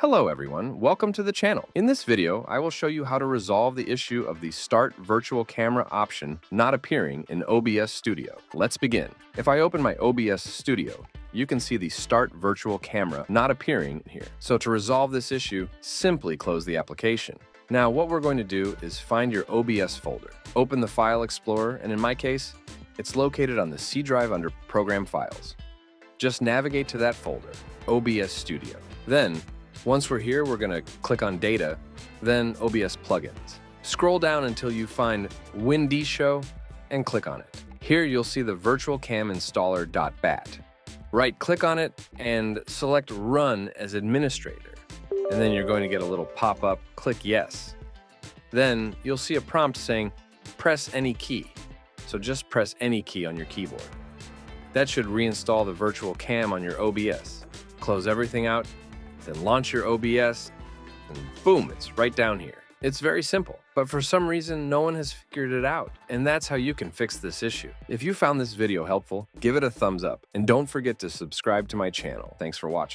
Hello everyone, welcome to the channel. In this video, I will show you how to resolve the issue of the Start Virtual Camera option not appearing in OBS Studio. Let's begin. If I open my OBS Studio, you can see the Start Virtual Camera not appearing here. So to resolve this issue, simply close the application. Now what we're going to do is find your OBS folder. Open the File Explorer, and in my case, it's located on the C drive under Program Files. Just navigate to that folder, OBS Studio. Then once we're here, we're gonna click on Data, then OBS Plugins. Scroll down until you find win-dshow and click on it. Here you'll see the Virtual Cam Installer.bat. Right-click on it and select Run as Administrator. And then you're going to get a little pop-up, click Yes. Then you'll see a prompt saying, press any key. So just press any key on your keyboard. That should reinstall the virtual cam on your OBS. Close everything out then launch your OBS, and boom, it's right down here. It's very simple, but for some reason, no one has figured it out, and that's how you can fix this issue. If you found this video helpful, give it a thumbs up, and don't forget to subscribe to my channel. Thanks for watching.